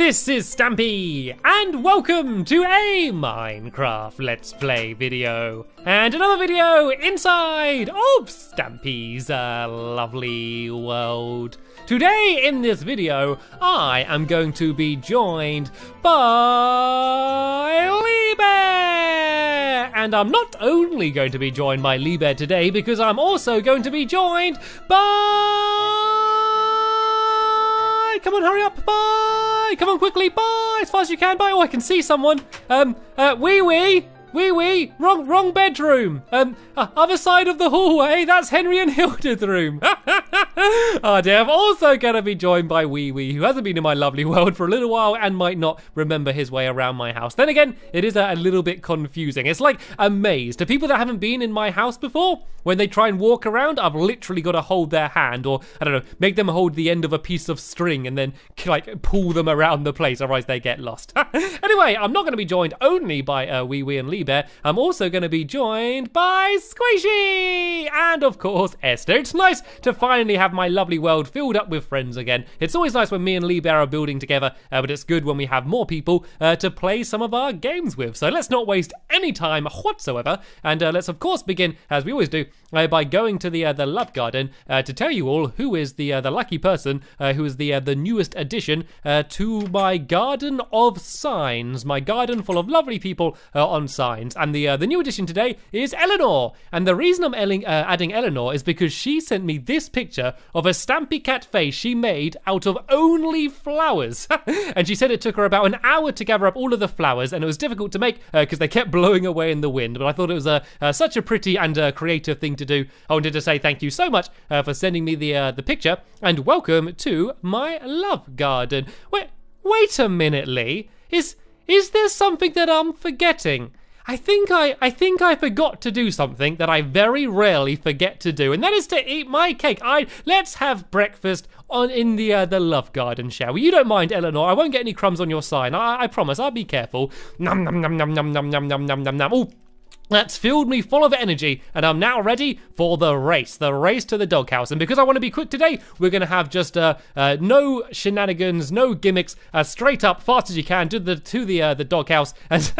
This is Stampy, and welcome to a Minecraft Let's Play video. And another video inside of Stampy's uh, lovely world. Today in this video, I am going to be joined by Lee Bear! And I'm not only going to be joined by Lee Bear today, because I'm also going to be joined by... Come on, hurry up, bye! Come on, quickly, bye! As fast as you can, bye! Oh, I can see someone! Um, uh, wee wee! Wee wee, wrong wrong bedroom. Um, uh, other side of the hallway. That's Henry and Hilda's room. oh dear. I'm also gonna be joined by Wee Wee, who hasn't been in my lovely world for a little while and might not remember his way around my house. Then again, it is a, a little bit confusing. It's like a maze. To people that haven't been in my house before, when they try and walk around, I've literally got to hold their hand, or I don't know, make them hold the end of a piece of string and then like pull them around the place, otherwise they get lost. anyway, I'm not going to be joined only by uh, Wee Wee and Lee Bear. I'm also going to be joined by Squishy and of course Esther. It's nice to finally have my lovely world filled up with friends again. It's always nice when me and Lee Bear are building together, uh, but it's good when we have more people uh, to play some of our games with. So let's not waste any time whatsoever, and uh, let's of course begin as we always do uh, by going to the uh, the Love Garden uh, to tell you all who is the the lucky person who is the the newest addition to my garden of signs, my garden full of lovely people on signs. And the uh, the new addition today is Eleanor. And the reason I'm uh, adding Eleanor is because she sent me this picture of a Stampy Cat face she made out of only flowers. and she said it took her about an hour to gather up all of the flowers, and it was difficult to make because they kept blowing away in the wind. But I thought it was uh, uh, such a pretty and uh, creative thing to do. I wanted to say thank you so much uh, for sending me the uh, the picture, and welcome to my love garden. Wait, wait a minute, Lee. Is is there something that I'm forgetting? I think I I think I forgot to do something that I very rarely forget to do, and that is to eat my cake. I let's have breakfast on in the uh, the love garden, shall we? You don't mind, Eleanor. I won't get any crumbs on your sign. I, I promise. I'll be careful. Num num num num num num num num num num num. That's filled me full of energy, and I'm now ready for the race, the race to the doghouse. And because I want to be quick today, we're going to have just uh, uh, no shenanigans, no gimmicks, uh, straight up, fast as you can, to the to the uh, the doghouse. And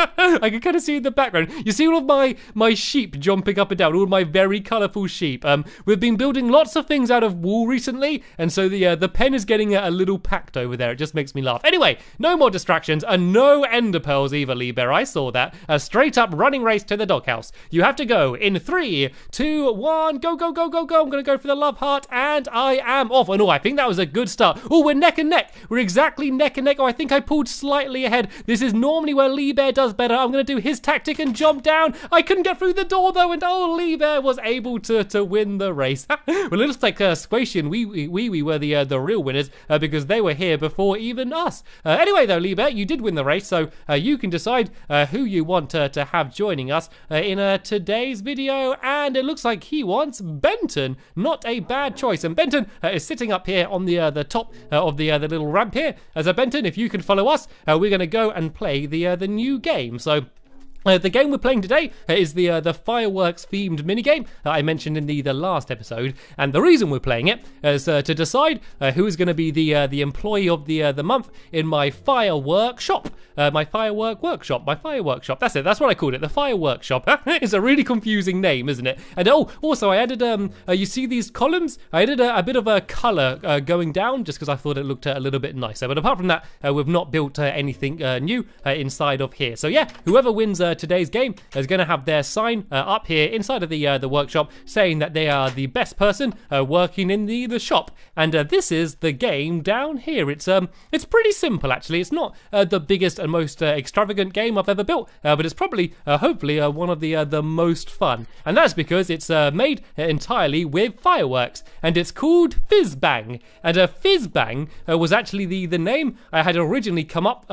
I can kind of see in the background, you see all of my my sheep jumping up and down, all my very colourful sheep. Um, we've been building lots of things out of wool recently, and so the uh, the pen is getting a, a little packed over there. It just makes me laugh. Anyway, no more distractions, and no ender pearls either, Lee Bear. I saw that. A straight up running race to the doghouse doghouse. You have to go in three, two, one, go, go, go, go, go. I'm to go for the love heart, and I am off. And oh, I think that was a good start. Oh, we're neck and neck. We're exactly neck and neck. Oh, I think I pulled slightly ahead. This is normally where Lee Bear does better. I'm to do his tactic and jump down. I couldn't get through the door, though, and oh, Lee Bear was able to, to win the race. well, it looks like uh, Wee Wee, Wee, Wee were the, uh, the real winners uh, because they were here before even us. Uh, anyway, though, Lee Bear, you did win the race, so uh, you can decide uh, who you want uh, to have joining us uh, in uh, today's video. And it looks like he wants Benton. Not a bad choice. And Benton uh, is sitting up here on the uh, the top of the the little ramp here. As a Benton, if you can follow us, we're going to go and play the the new game. So. Uh, the game we're playing today uh, is the uh, the fireworks themed minigame that I mentioned in the, the last episode, and the reason we're playing it is uh, to decide uh, who is going to be the uh, the employee of the the month in my firework shop, my firework workshop, my firework shop. That's it. That's what I called it. The firework shop. it's a really confusing name, isn't it? And oh, also I added um, you see these columns? I added a, a bit of a color going down just because I thought it looked a little bit nicer. But apart from that, we've not built anything new inside of here. So yeah, whoever wins today's game is going to have their sign uh, up here inside of the uh, the workshop saying that they are the best person uh, working in the the shop. And uh, this is the game down here. It's um it's pretty simple actually. It's not uh, the biggest and most uh, extravagant game I've ever built, but it's probably hopefully one of the the most fun. And that's because it's made entirely with fireworks, and it's called Fizz Bang. And uh, Fizz Bang was actually the the name I had originally come up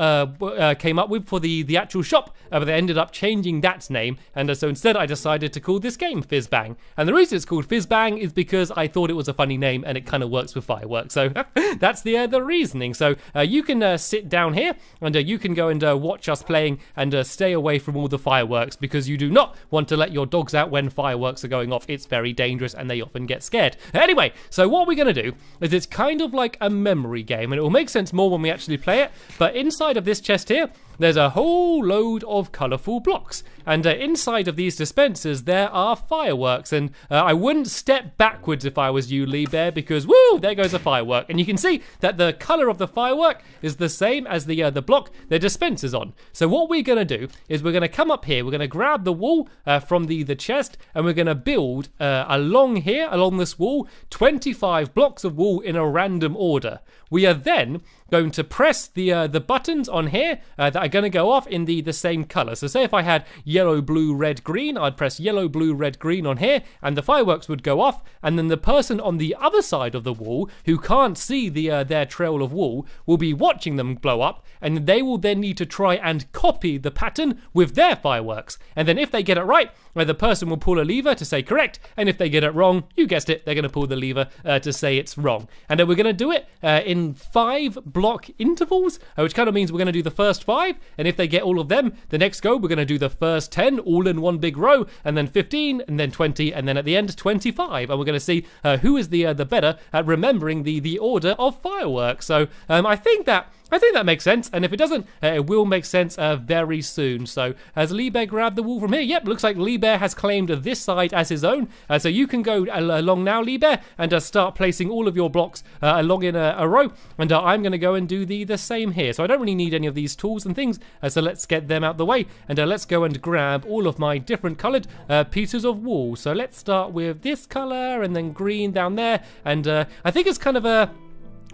came up with for the the actual shop, but they ended up up changing that name, and so instead I decided to call this game Fizzbang. And the reason it's called Fizzbang is because I thought it was a funny name and it kind of works with fireworks. So that's the uh, the reasoning. So uh, you can uh, sit down here and uh, you can go and uh, watch us playing and uh, stay away from all the fireworks because you do not want to let your dogs out when fireworks are going off. It's very dangerous and they often get scared. Anyway, so what we're going to do is it's kind of like a memory game and it will make sense more when we actually play it. But inside of this chest here, there's a whole load of colourful blocks. And uh, inside of these dispensers, there are fireworks. And uh, I wouldn't step backwards if I was you, Lee Bear, because woo, there goes a firework. And you can see that the colour of the firework is the same as the uh, the block the dispenser's on. So what we're going to do is we're going to come up here, we're going to grab the wall uh, from the, the chest, and we're going to build uh, along here, along this wall, 25 blocks of wall in a random order. We are then going to press the uh, the buttons on here that are going to go off in the, the same color. So say if I had yellow, blue, red, green, I'd press yellow, blue, red, green on here and the fireworks would go off and then the person on the other side of the wall who can't see the uh, their trail of wall will be watching them blow up and they will then need to try and copy the pattern with their fireworks. And then if they get it right, uh, the person will pull a lever to say correct and if they get it wrong, you guessed it, they're going to pull the lever uh, to say it's wrong. And then we're going to do it uh, in five block intervals, uh, which kind of means we're going to do the first five, and if they get all of them, the next go we're going to do the first 10 all in one big row, and then 15, and then 20, and then at the end 25, and we're going to see uh, who is the uh, the better at remembering the the order of fireworks. So um, I think that I think that makes sense, and if it doesn't, uh, it will make sense uh, very soon. So, has Lee Bear grabbed the wall from here? Yep, looks like Lee Bear has claimed this side as his own. Uh, so you can go along now, Lee Bear, and uh, start placing all of your blocks uh, along in a, a row. And uh, I'm going to go and do the, the same here. So I don't really need any of these tools and things, so let's get them out the way. And let's go and grab all of my different coloured pieces of wall. So let's start with this colour, and then green down there. And I think it's kind of a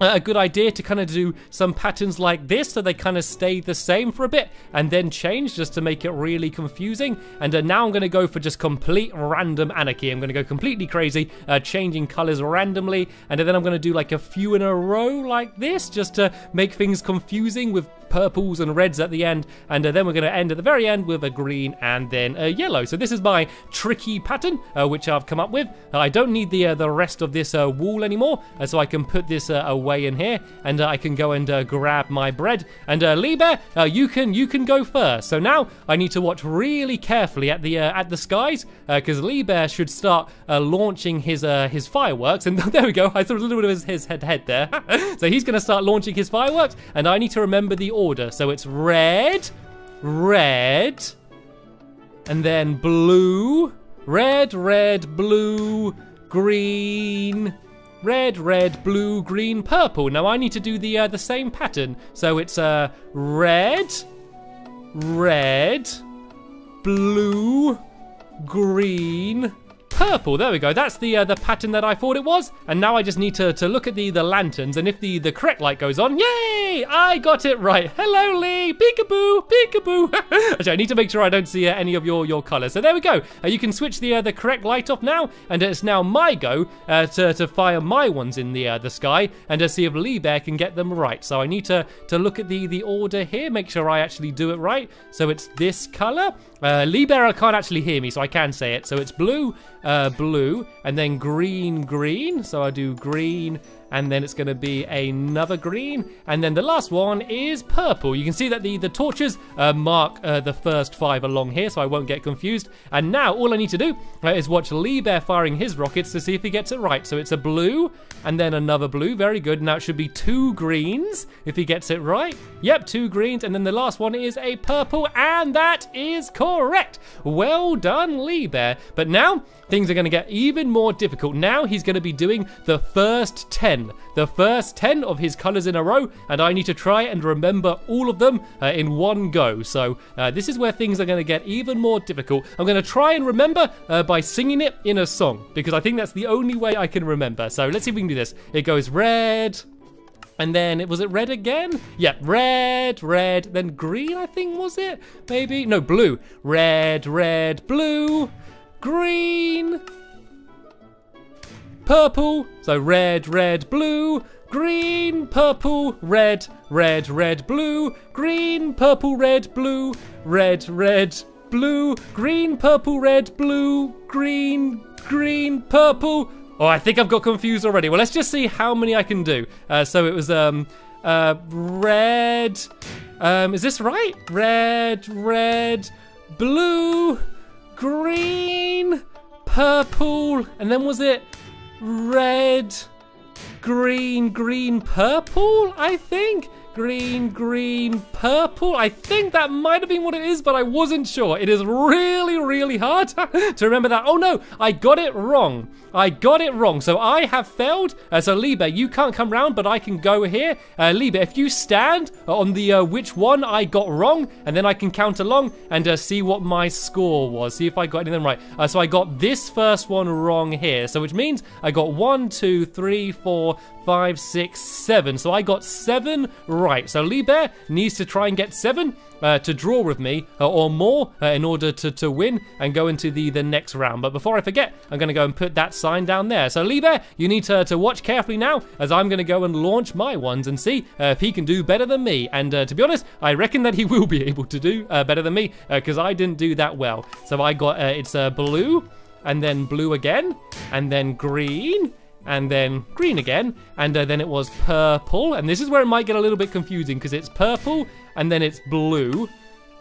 a good idea to kind of do some patterns like this so they kind of stay the same for a bit and then change just to make it really confusing. And uh, now I'm going to go for just complete random anarchy. I'm going to go completely crazy, uh, changing colors randomly. And then I'm going to do like a few in a row like this just to make things confusing with purples and reds at the end, and uh, then we're going to end at the very end with a green and then a yellow. So this is my tricky pattern, uh, which I've come up with. Uh, I don't need the uh, the rest of this uh, wall anymore, uh, so I can put this away in here, and uh, I can go and uh, grab my bread. And uh, Bear, uh, you can you can go first. So now I need to watch really carefully at the at the skies, because Lee Bear should start launching his his fireworks. And there we go. I saw a little bit of his, his head head there. so he's going to start launching his fireworks, and I need to remember the order. So it's red, red, and then blue, red, red, blue, green, red, red, blue, green, purple. Now I need to do the uh, the same pattern. So it's uh, red, red, blue, green, purple. There we go. That's the uh, the pattern that I thought it was. And now I just need to, to look at the, the lanterns. And if the, the correct light goes on, yay! I got it right. Hello, Lee. Peekaboo, peekaboo. Actually, I need to make sure I don't see uh, any of your, your colors. So there we go. Uh, you can switch the uh, the correct light off now. And it's now my go uh, to, to fire my ones in the uh, the sky and to see if Lee Bear can get them right. So I need to, to look at the, the order here, make sure I actually do it right. So it's this color. Lee Bear can't actually hear me, so I can say it. So it's blue, uh, blue, and then green, green. So I do green, and then it's going to be another green, and then the last one is purple. You can see that the, the torches uh, mark uh, the first five along here, so I won't get confused. And now all I need to do uh, is watch Lee Bear firing his rockets to see if he gets it right. So it's a blue, and then another blue. Very good. Now it should be two greens if he gets it right. Yep, two greens, and then the last one is a purple, and that is correct. Well done, Lee Bear. But now things are going to get even more difficult. Now he's going to be doing the first 10. The first 10 of his colours in a row, and I need to try and remember all of them uh, in one go. So uh, this is where things are going to get even more difficult. I'm going to try and remember uh, by singing it in a song, because I think that's the only way I can remember. So let's see if we can do this. It goes red, and then, was it red again? Yeah, red, red, then green, I think, was it? Maybe? No, blue. Red, red, blue green, purple, so red, red, blue, green, purple, red, red, red, blue, green, purple, red, blue, red, red, blue, green, purple, red, blue, green, green, purple. Oh, I think I've got confused already. Well, let's just see how many I can do. Uh, so it was um, uh, red. Um, is this right? Red, red, blue, green, purple, and then was it red, green, green, purple? I think green, green, purple. I think that might have been what it is, but I wasn't sure. It is really, really hard to remember that. Oh no, I got it wrong. I got it wrong. So I have failed. Uh, so Lee Bear, you can't come round, but I can go here. Uh, Lee Bear, if you stand on the uh, which one I got wrong, and then I can count along and uh, see what my score was. See if I got anything right. Uh, so I got this first one wrong here. So which means I got one, two, three, four, five, six, seven. So I got seven right. So Lee Bear needs to try and get seven uh, to draw with me uh, or more uh, in order to, to win and go into the, the next round. But before I forget, I'm going to go and put that sign down there. So Lee Bear, you need to, to watch carefully now as I'm going to go and launch my ones and see uh, if he can do better than me. And uh, to be honest, I reckon that he will be able to do uh, better than me because I didn't do that well. So I got, it's blue and then blue again and then green and then green again, and uh, then it was purple, and this is where it might get a little bit confusing because it's purple, and then it's blue,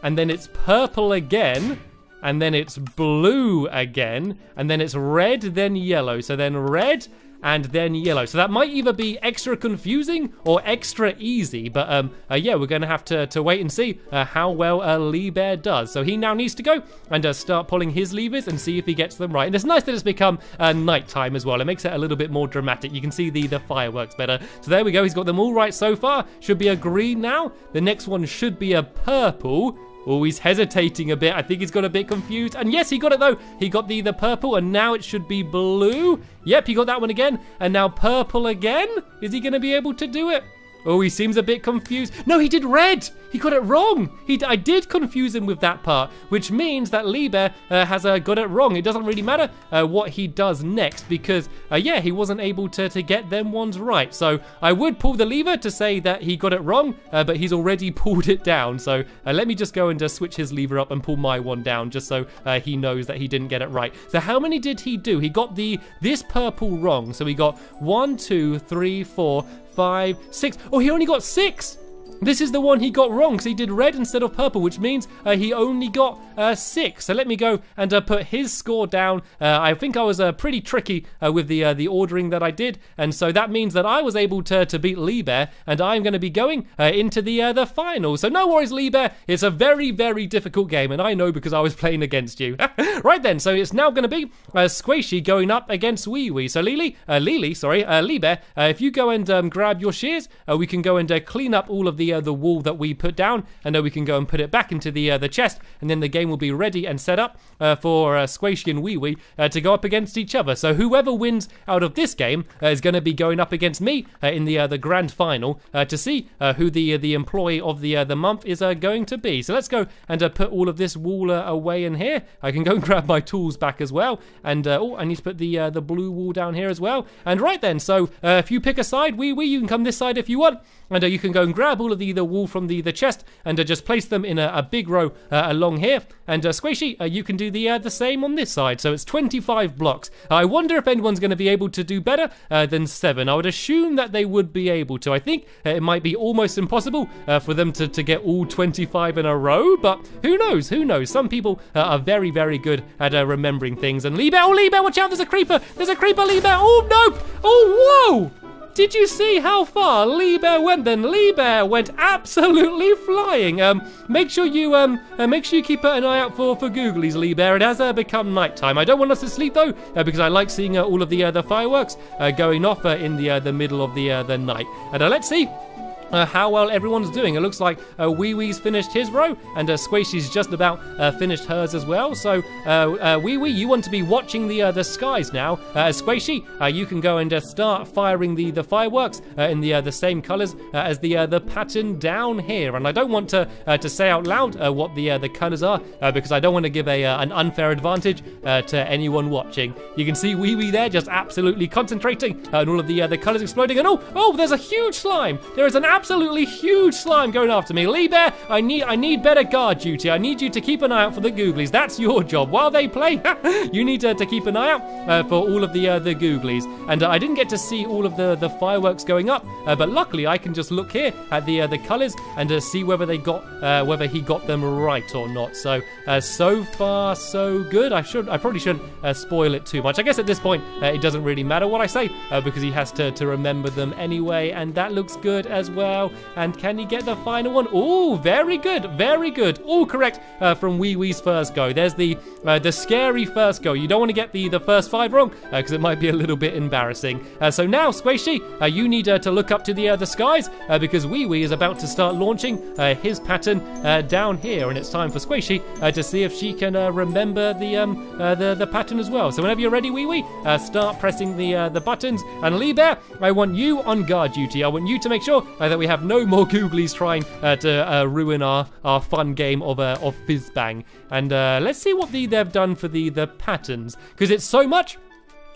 and then it's purple again, and then it's blue again, and then it's red, then yellow. So then red, and then yellow. So that might either be extra confusing or extra easy, but um, uh, yeah, we're gonna have to, to wait and see uh, how well uh, Bear does. So he now needs to go and uh, start pulling his levers and see if he gets them right. And it's nice that it's become uh, nighttime as well. It makes it a little bit more dramatic. You can see the, the fireworks better. So there we go, he's got them all right so far. Should be a green now. The next one should be a purple. Oh, he's hesitating a bit. I think he's got a bit confused. And yes, he got it though. He got the, the purple and now it should be blue. Yep, he got that one again. And now purple again. Is he going to be able to do it? Oh, he seems a bit confused. No, he did red. He got it wrong. He, I did confuse him with that part, which means that Lee Bear uh, has uh, got it wrong. It doesn't really matter uh, what he does next because, uh, yeah, he wasn't able to, to get them ones right. So I would pull the lever to say that he got it wrong, uh, but he's already pulled it down. So uh, let me just go and just switch his lever up and pull my one down just so he knows that he didn't get it right. So how many did he do? He got the this purple wrong. So he got one, two, three, four, five, six. Oh, he only got six. This is the one he got wrong because he did red instead of purple, which means uh, he only got uh, six. So let me go and uh, put his score down. Uh, I think I was uh, pretty tricky uh, with the the ordering that I did, and so that means that I was able to, to beat Lee Bear, and I'm going to be going into the the final. So no worries, Lee Bear. It's a very very difficult game, and I know because I was playing against you. right then, so it's now going to be Squishy going up against Wee Wee. So Lily, Lily, sorry, Lee Bear, if you go and um, grab your shears, we can go and clean up all of the uh, the wall that we put down, and then we can go and put it back into the uh, the chest, and then the game will be ready and set up uh, for uh, Squishy and Wee Wee uh, to go up against each other. So whoever wins out of this game uh, is going to be going up against me uh, in the uh, the grand final uh, to see who the the employee of the the month is going to be. So let's go and put all of this wool away in here. I can go and grab my tools back as well, and oh, I need to put the the blue wall down here as well. And right then, so if you pick a side, Wee Wee, you can come this side if you want, and you can go and grab all of the, the wool from the, the chest and uh, just place them in a, a big row uh, along here. And uh, Squishy, uh, you can do the the same on this side. So it's 25 blocks. I wonder if anyone's going to be able to do better than seven. I would assume that they would be able to. I think it might be almost impossible for them to, to get all 25 in a row, but who knows? Who knows? Some people are very, very good at remembering things. And Lee Bear, oh, Lee Bear, watch out, there's a creeper. There's a creeper, Lee Bear. Oh, no. Oh, whoa. Did you see how far Lee Bear went then? Lee Bear went absolutely flying. Um, make sure you um, uh, make sure you keep an eye out for for Googlies, Lee Bear. It has uh, become nighttime. I don't want us to sleep though, uh, because I like seeing uh, all of the uh, the fireworks uh, going off in the the middle of the the night. And let's see uh, how well everyone's doing. It looks like uh, Wee Wee's finished his row, and uh, Squishy's just about uh, finished hers as well. So, uh, uh, Wee Wee, you want to be watching the uh, the skies now. Uh, Squishy, uh, you can go and uh, start firing the, the fireworks in the the same colours as the the pattern down here. And I don't want to to say out loud what the the colours are because I don't want to give a an unfair advantage to anyone watching. You can see Wee Wee there just absolutely concentrating on all of the the colours exploding. And oh, oh, there's a huge slime. There is an absolute absolutely huge slime going after me. Lee Bear, I need I need better guard duty. I need you to keep an eye out for the googlies. That's your job. While they play, you need to, to keep an eye out uh, for all of the uh, the googlies. And uh, I didn't get to see all of the, the fireworks going up, uh, but luckily I can just look here at the uh, the colors and uh, see whether they got whether he got them right or not. So so far so good. I should I probably shouldn't spoil it too much. I guess at this point it doesn't really matter what I say because he has to to remember them anyway, and that looks good as well. And can he get the final one? Oh, very good, very good. All correct from Wee Wee's first go. There's the the scary first go. You don't want to get the the first five wrong because it might be a little bit embarrassing. Uh, so now, Squishy, uh, you need uh, to look up to the uh, the skies uh, because Wee Wee is about to start launching uh, his pattern down here, and it's time for Squishy to see if she can remember the um the the pattern as well. So whenever you're ready, Wee Wee, start pressing the the buttons. And Lee Bear, I want you on guard duty. I want you to make sure we have no more googlies trying uh, to uh, ruin our our fun game of uh, of Fizzbang. And uh, let's see what the they've done for the the patterns because it's so much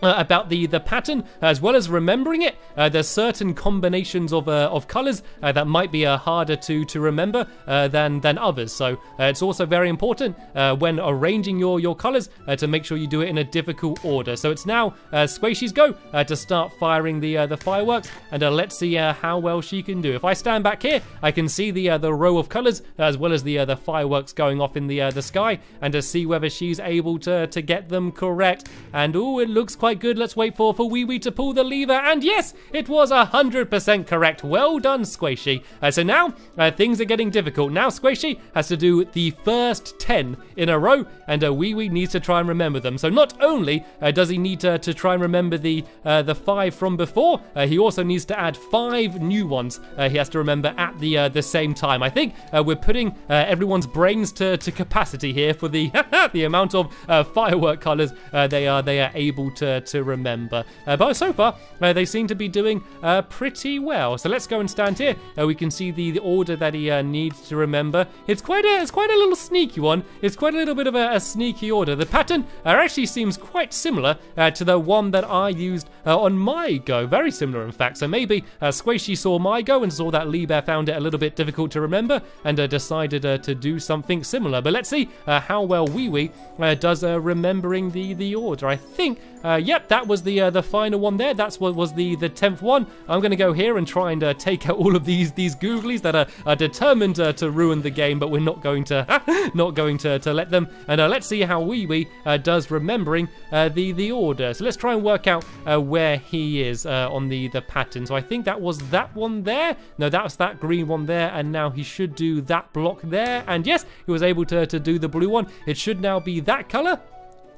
uh, about the the pattern as well as remembering it. Uh, there's certain combinations of uh, of colors uh, that might be uh, harder to to remember uh, than than others. So it's also very important when arranging your your colors to make sure you do it in a difficult order. So it's now Squishy's go to start firing the the fireworks, and let's see how well she can do. If I stand back here, I can see the the row of colors as well as the the fireworks going off in the the sky, and to see whether she's able to to get them correct. And oh, it looks quite quite good. Let's wait for, for Wee Wee to pull the lever. And yes, it was 100% correct. Well done, Squishy. Uh, so now uh, things are getting difficult. Now Squishy has to do the first 10 in a row, and uh, Wee Wee needs to try and remember them. So not only uh, does he need to, to try and remember the uh, the five from before, uh, he also needs to add five new ones he has to remember at the the same time. I think we're putting everyone's brains to, to capacity here for the the amount of firework colors they are they are able to to remember. Uh, but so far, uh, they seem to be doing uh, pretty well. So let's go and stand here. we can see the, the order that he needs to remember. It's quite a it's quite a little sneaky one. It's quite a little bit of a, a sneaky order. The pattern actually seems quite similar to the one that I used on my go. Very similar, in fact. So maybe uh, Squishy saw my go and saw that Lee Bear found it a little bit difficult to remember and uh, decided uh, to do something similar. But let's see how well Wee Wee does remembering the, the order. I think uh, yep, that was the uh, the final one there. That's what was the the tenth one. I'm going to go here and try and uh, take out all of these these googlies that are, are determined uh, to ruin the game, but we're not going to not going to, to let them. And uh, let's see how Wee Wee uh, does remembering the the order. So let's try and work out where he is on the the pattern. So I think that was that one there. No, that was that green one there, and now he should do that block there. And yes, he was able to to do the blue one. It should now be that color.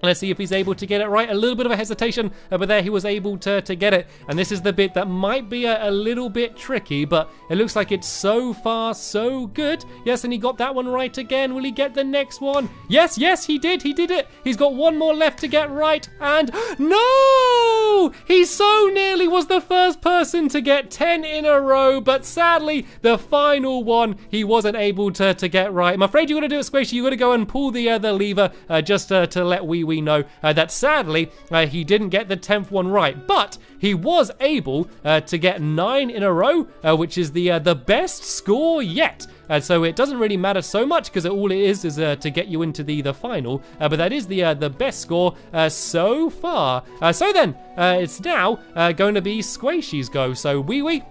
Let's see if he's able to get it right. A little bit of a hesitation, but there he was able to, to get it. And this is the bit that might be a, a, little bit tricky, but it looks like it's so far so good. Yes, and he got that one right again. Will he get the next one? Yes, yes, he did. He did it. He's got one more left to get right. And no! He so nearly was the first person to get 10 in a row, but sadly, the final one he wasn't able to, to get right. I'm afraid you got to do it, Squishy. You got to go and pull the, the lever uh, just uh, to let Wee we know uh, that sadly uh, he didn't get the 10th one right, but he was able uh, to get nine in a row, which is the the best score yet. Uh, so it doesn't really matter so much because all it is is uh, to get you into the the final. Uh, but that is the the best score so far. so then it's now going to be Squishy's go. So wee wee.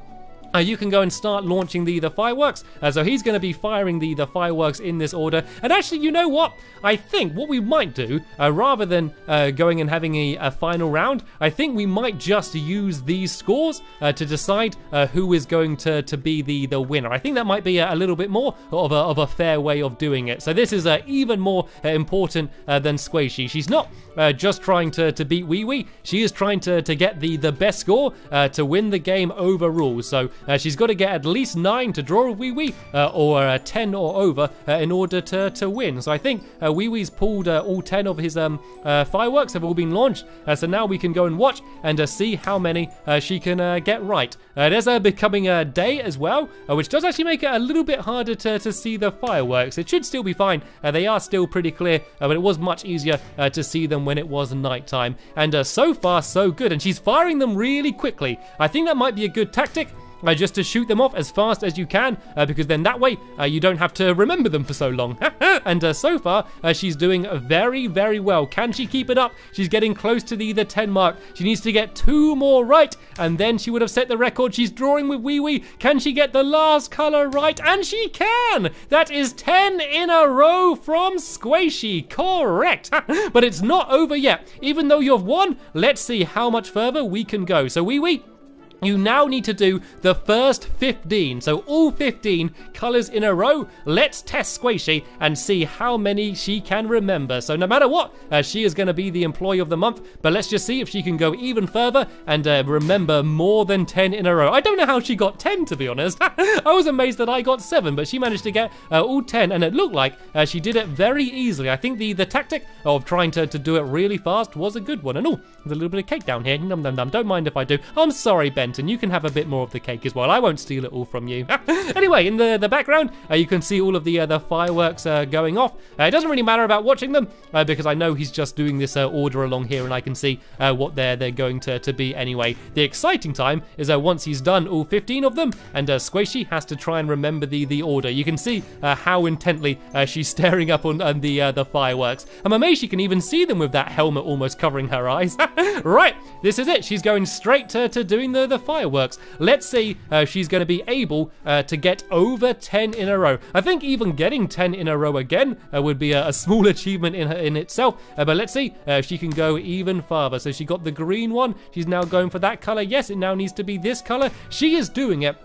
Uh, you can go and start launching the, the fireworks. Uh, so he's going to be firing the, the fireworks in this order. And actually, you know what? I think what we might do, uh, rather than uh, going and having a, a, final round, I think we might just use these scores uh, to decide uh, who is going to, to be the, the winner. I think that might be a, a little bit more of a, of a fair way of doing it. So this is even more important than Squishy. She's not just trying to, to beat Wee Wee. She is trying to, to get the, the best score to win the game overall. So Uh, she's got to get at least 9 to draw a Wee Wee, uh, or uh, 10 or over uh, in order to, to win. So I think uh, Wee Wee's pulled uh, all 10 of his um, uh, fireworks, have all been launched. Uh, so now we can go and watch and see how many she can get right. there's a becoming a day as well, which does actually make it a little bit harder to, to see the fireworks. It should still be fine. they are still pretty clear, but it was much easier to see them when it was nighttime. And so far, so good. And she's firing them really quickly. I think that might be a good tactic uh, just to shoot them off as fast as you can, uh, because then that way uh, you don't have to remember them for so long. and uh, so far, uh, she's doing very, very well. Can she keep it up? She's getting close to the, the 10 mark. She needs to get two more right, and then she would have set the record. She's drawing with Wee Wee. Can she get the last color right? And she can! That is 10 in a row from Squishy. Correct. but it's not over yet. Even though you've won, let's see how much further we can go. So Wee Wee, you now need to do the first 15, so all 15 colors in a row. Let's test Squishy and see how many she can remember. So no matter what, uh, she is going to be the employee of the month, but let's just see if she can go even further and uh, remember more than 10 in a row. I don't know how she got 10, to be honest. I was amazed that I got 7, but she managed to get uh, all 10, and it looked like uh, she did it very easily. I think the, the tactic of trying to, to do it really fast was a good one. And oh, there's a little bit of cake down here. Num, num, num. Don't mind if I do. I'm sorry, Ben and you can have a bit more of the cake as well. I won't steal it all from you. anyway, in the, the background, uh, you can see all of the, uh, the fireworks uh, going off. Uh, it doesn't really matter about watching them uh, because I know he's just doing this uh, order along here and I can see what they're, they're going to, to be anyway. The exciting time is once he's done all 15 of them and Squishy has to try and remember the, the order. You can see how intently she's staring up on, on the, the fireworks. I'm amazed she can even see them with that helmet almost covering her eyes. right, this is it. She's going straight to, to doing the, the fireworks. Let's see uh, she's going to be able uh, to get over 10 in a row. I think even getting 10 in a row again uh, would be a, a, small achievement in, her, in itself. Uh, but let's see uh, if she can go even farther. So she got the green one. She's now going for that color. Yes, it now needs to be this color. She is doing it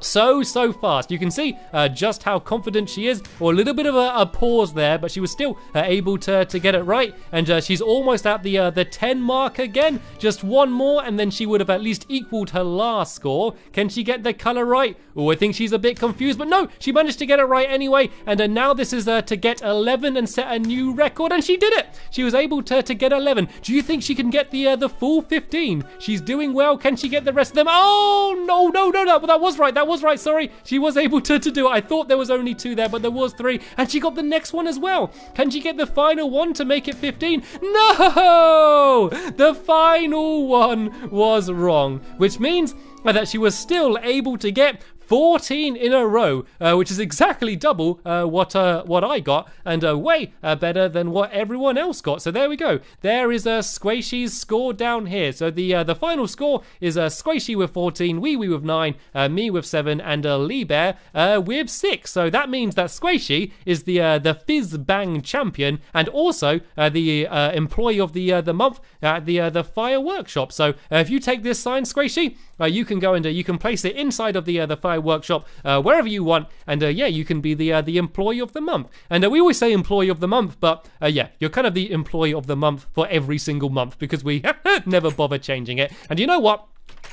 so, so fast. You can see uh, just how confident she is, or a little bit of a, a pause there, but she was still uh, able to, to get it right. And uh, she's almost at the, uh, the 10 mark again. Just one more, and then she would have at least equaled her last score. Can she get the color right? Oh, I think she's a bit confused, but no, she managed to get it right anyway. And uh, now this is uh, to get 11 and set a new record, and she did it. She was able to, to get 11. Do you think she can get the, the full 15? She's doing well. Can she get the rest of them? Oh, no, no, no, no, but that was right. That was right, sorry. She was able to, to do it. I thought there was only two there, but there was three. And she got the next one as well. Can she get the final one to make it 15? No! The final one was wrong, which means that she was still able to get 14 in a row, uh, which is exactly double uh, what uh, what I got, and uh, way uh, better than what everyone else got. So there we go. There is a Squishy's score down here. So the uh, the final score is a Squishy with 14, Wee Wee with 9, me with 7, and uh, Lee Bear with 6. So that means that Squishy is the the Fizz Bang champion, and also the employee of the the month at the the Fire Workshop. So if you take this sign, Squishy, you can go and you can place it inside of the the Fire Workshop, uh, wherever you want. And uh, yeah, you can be the uh, the employee of the month. And uh, we always say employee of the month, but uh, yeah, you're kind of the employee of the month for every single month because we never bother changing it. And you know what?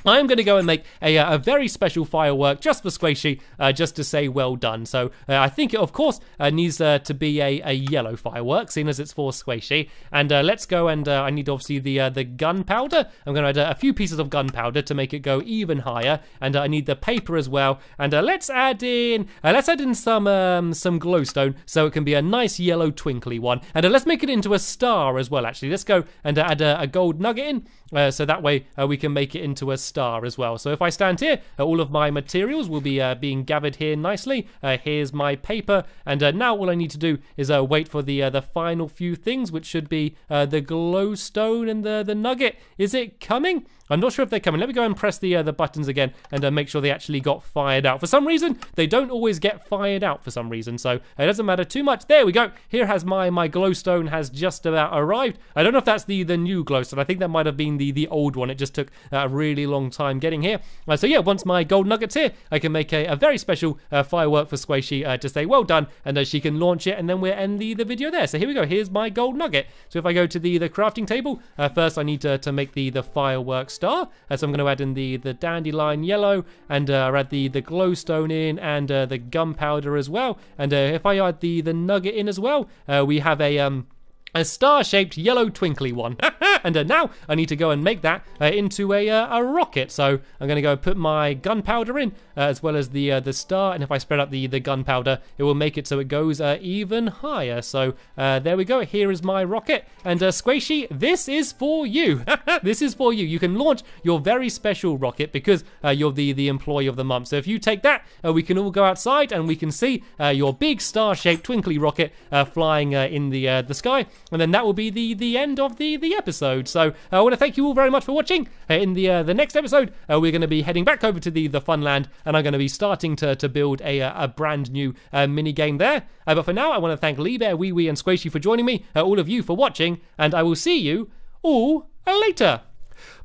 I'm going to go and make a, uh, a very special firework just for Squishy, uh, just to say well done. So uh, I think it, of course, uh, needs uh, to be a, a yellow firework, seeing as it's for Squishy. And uh, let's go and I need obviously the the gunpowder. I'm going to add a few pieces of gunpowder to make it go even higher. And I need the paper as well. And let's add in let's add in some um, some glowstone so it can be a nice yellow twinkly one. And let's make it into a star as well. Actually, let's go and add a, a gold nugget in. So that way we can make it into a star as well. So if I stand here, uh, all of my materials will be uh, being gathered here nicely. Uh, here's my paper, and now all I need to do is wait for the the final few things, which should be the glowstone and the the nugget. Is it coming? I'm not sure if they're coming. Let me go and press the uh, the buttons again and uh, make sure they actually got fired out. For some reason, they don't always get fired out for some reason, so it doesn't matter too much. There we go. Here has my my glowstone has just about arrived. I don't know if that's the the new glowstone. I think that might have been the the old one. It just took a really long time getting here. Uh, so yeah, once my gold nuggets here, I can make a, a very special uh, firework for Squishy uh, to say well done, and she can launch it, and then we'll end the the video there. So here we go. Here's my gold nugget. So if I go to the the crafting table, uh, first I need to to make the the fireworks star. Uh, so I'm going to add in the, the dandelion yellow and uh, add the, the glowstone in and uh, the gunpowder as well. And uh, if I add the, the nugget in as well, uh, we have a... Um, a star-shaped yellow twinkly one. and uh, now I need to go and make that uh, into a, uh, a rocket. So I'm going to go put my gunpowder in, uh, as well as the uh, the star. And if I spread out the, the gunpowder, it will make it so it goes uh, even higher. So there we go. Here is my rocket. And Squishy, this is for you. this is for you. You can launch your very special rocket because you're the, the employee of the month. So if you take that, we can all go outside and we can see your big star-shaped twinkly rocket flying in the the sky. And then that will be the, the end of the, the episode. So uh, I want to thank you all very much for watching. Uh, in the uh, the next episode, uh, we're going to be heading back over to the, the Funland and I'm going to be starting to, to build a, uh, a brand new uh, mini game there. But for now, I want to thank Lee Bear, Wee Wee, and Squishy for joining me, all of you for watching, and I will see you all later.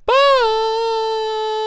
Bye!